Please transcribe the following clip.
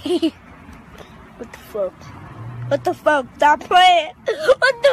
what the fuck? What the fuck? Stop playing. What the